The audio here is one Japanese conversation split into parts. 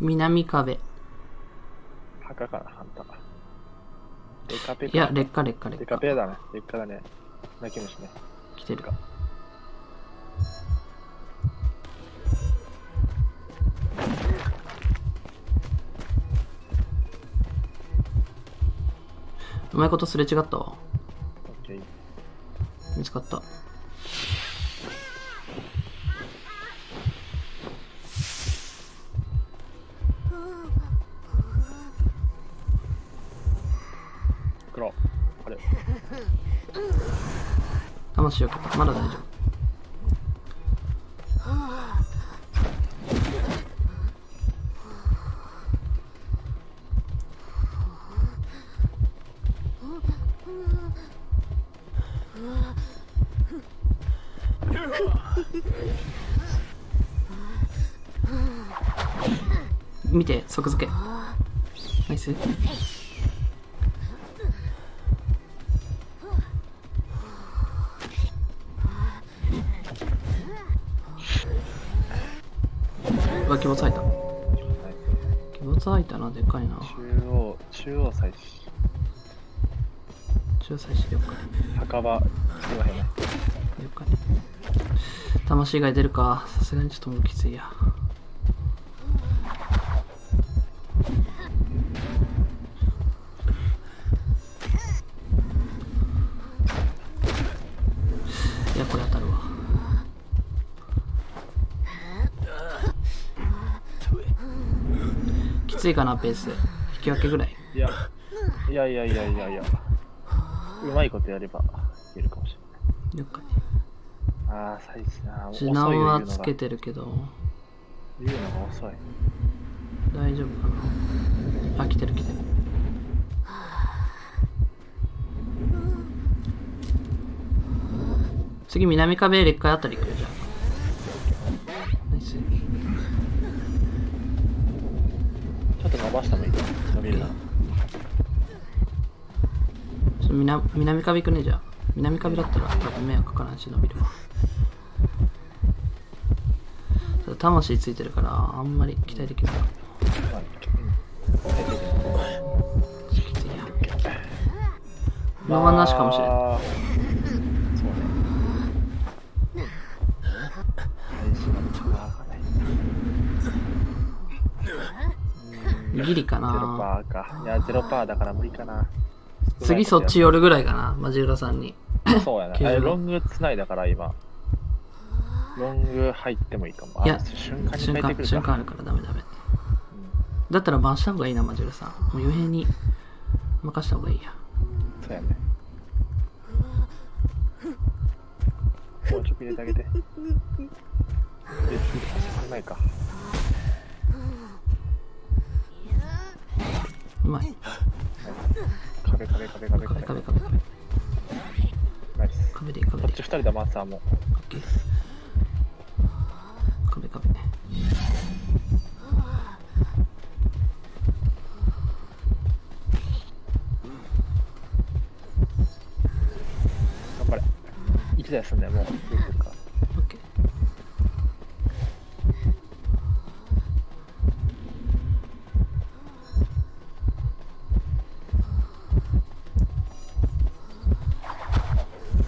南壁。墓かな、あんた。デカペかいや、劣化劣化劣デ化。カペだね。デカだね。泣き虫ね。来てる。うまいことすれ違ったわ。見つかった。黒。あれ。魂を受けた。まだ大丈夫。見て、即付け。ナイス。でかいな。中央、中央祭司。中最初了解。墓場、すいませんね。了解。魂が出るか。さすがにちょっともうきついや。いや、これ当たるわ。ついかな、ペース。引き分けぐらい。いや、いやいやいやいやいや。うまいことやればいけるかもし。れない。ああ、祭司な。受難はつけてるけど、言うのが遅い。大丈夫かな。あ、来てる来てる。次、南壁劣化あたり来るじゃん。南南壁行くね、じゃあ。南壁だったら多分迷惑かからんし伸びる魂ついてるから、あんまり期待できない。まあきついや。ノーマンなしかもしれん。あーそうね。祭司のパワーがない。ギリかゼロな。パーか。いや、ゼロパーだから無理かな。次そっち寄るぐらいかな、マジ浦さんに。そうやな。95 あれ、ロング繋いだから今。ロング入ってもいいかも。あいや瞬間に瞬間。瞬間あるからダメダメ。だったら回した方がいいな、マジ浦さん。もう余計に任した方がいいや。そうやね。もうちょっと入れてあげて。いか。うまい。壁壁壁壁壁壁壁壁壁。ナイス。壁で壁でこっち。二人だ、マーサーも。オッケー壁壁。頑張れ。一台済んだよ、もう。できてるから。オッケー。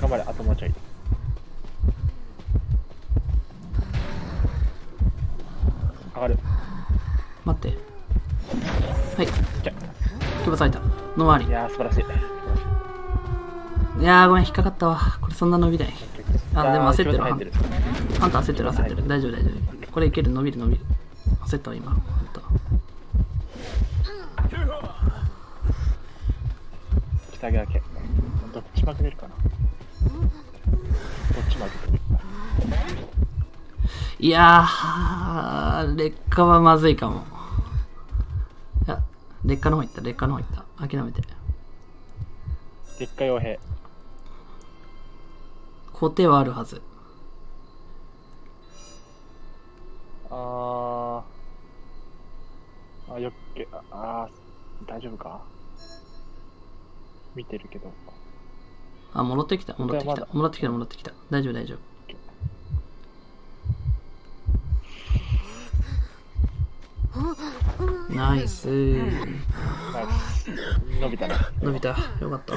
頑張れ、あともうちょい。上がる。待って。はい。じゃ気持ち入った。の周いやー、素晴らしい。いやー、ごめん、引っかかったわ。これそんな伸びない。あでも焦ってるいやー気持ち入ってる。あんた焦ってる焦ってる。大丈夫大丈夫。これいける、伸びる伸びる。焦ったわ、今。ほんと北上け。どっち負けれるかな。どっち負けてるいやー、劣化はまずいかも。いや、劣化の方行った、劣化の方行った。諦めて。結果傭兵。工程はあるはず。あー。あ、よっけ、ああー、大丈夫か？見てるけど。あ、戻ってきた、戻ってき。た戻ってきた、戻ってきた。大丈夫、大丈夫。ナイスナイス。伸びたね伸びたよかった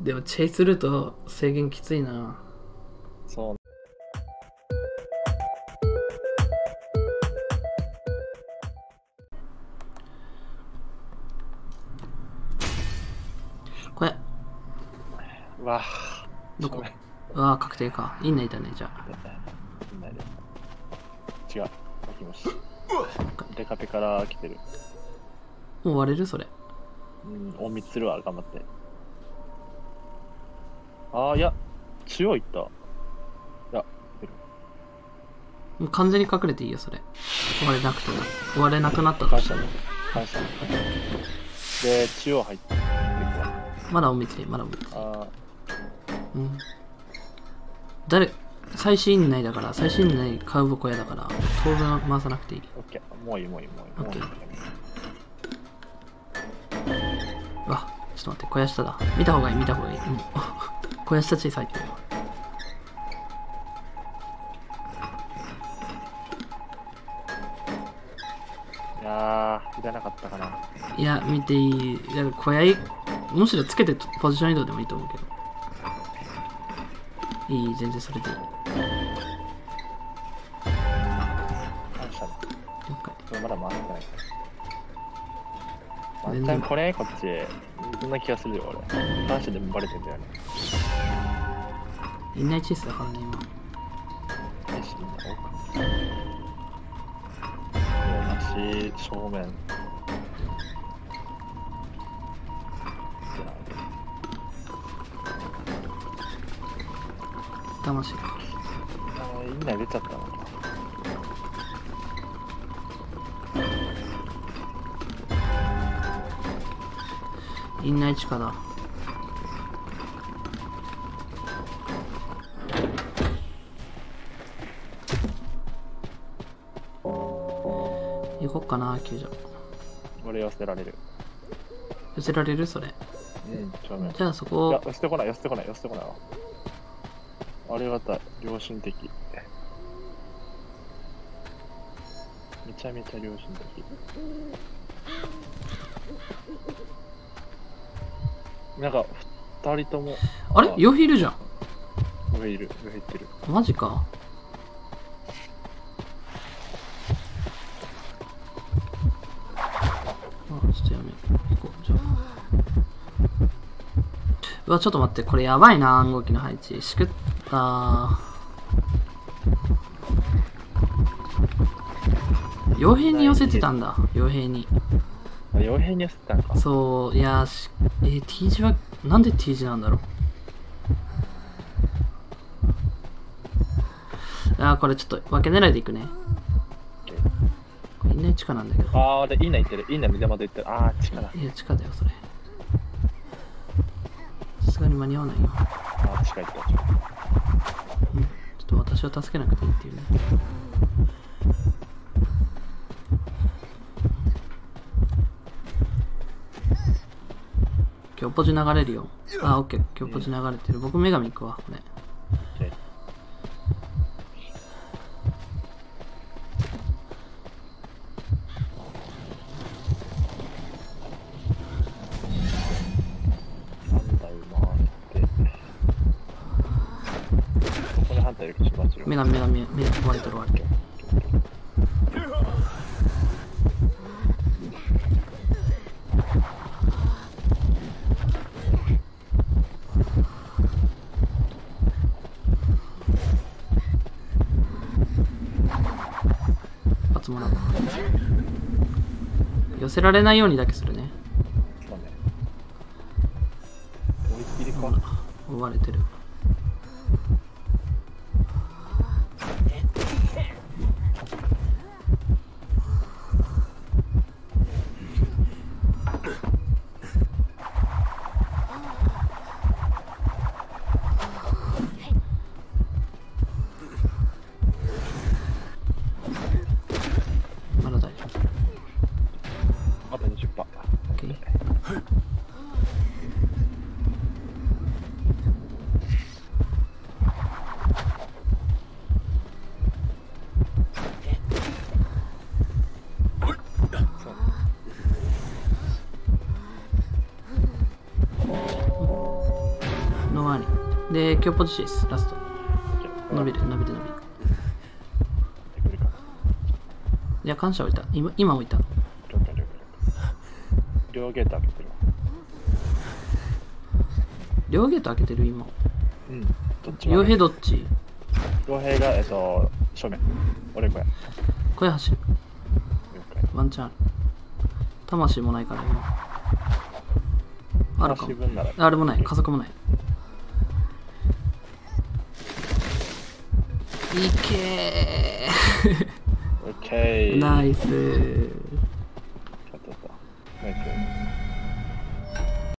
でもチェイスルート制限きついなそうこれうわどこ？ごめんうわあ確定か。いいねいたねじゃあ。いないで違う。起きましたデカペから来てる。もう割れる？それ。うん隠密するわ。頑張って。ああいや。中央行った。いや出る。もう完全に隠れていいよそれ。割れなくても。割れなくなったと。し感謝ね感謝で中央入ってまだおみつまだおみつ。あうん。誰最新院内だから最新院内買う小屋だから当分回さなくていい。ーオッケー。もういいもういいもういい。もういい。OK うわちょっと待って小屋下だ。見た方がいい見た方がいい。もう 小屋下小さいっていやーいらなかったかな。いや見ていい。いや小屋いむしろつけてポジション移動でもいいと思うけどいい全然それでいい。了解まだ回ってない。ワ全然これ？こっち。そんな気がするよ俺。感謝でもバレてんだよね。院内チェイスだからね今。よし正面魂が。あーいいな出ちゃったな院内地下だ。行こっかな救助俺寄せられる。寄せられる？それ。うんじゃあそこ。寄せてこない寄せてこない寄せてこないわありがたい。良心的。めちゃめちゃ良心的。なんか二人とも。あれ？ヨヒいるじゃん。上いる上入ってるマジか。あちょっとやめ行こう。じゃあ。うわちょっと待って。これやばいな暗号機の配置。しくった傭兵に寄せてたんだ。傭兵に。あ傭兵に寄せてたんか。そういやしえー T 字はなんで T 字なんだろう。あーこれちょっと分け狙いでいくね。これいない地下なんだけど。ああでインナ行ってる。インナ水まで行ってる。ああ地下だ。いや地下だよそれ。さすがに間に合わないよ。ああ地下行った地下私を助けなくていいっていうね。今日ポジ流れるよ。あオッケー。今日ポジ流れてる。僕女神行くわこれ OK 三台回ってここに反対よりしますよ女神女神女神割れてる割れてる一発もらう寄せられないようにだけするって。で、今日ポジシです、ラスト。伸びる、伸びる、伸びる。いや、感謝置いた。今、今置いた。両ゲート開けてる。わ両ゲート開けてる今。うん。どっちも傭兵どっち？傭兵がえっと正面。俺こや声走る。ワンチャン魂もないから今。あるかも。あれもない。加速もない。いけ オッケー。ーナイスやったやったナイス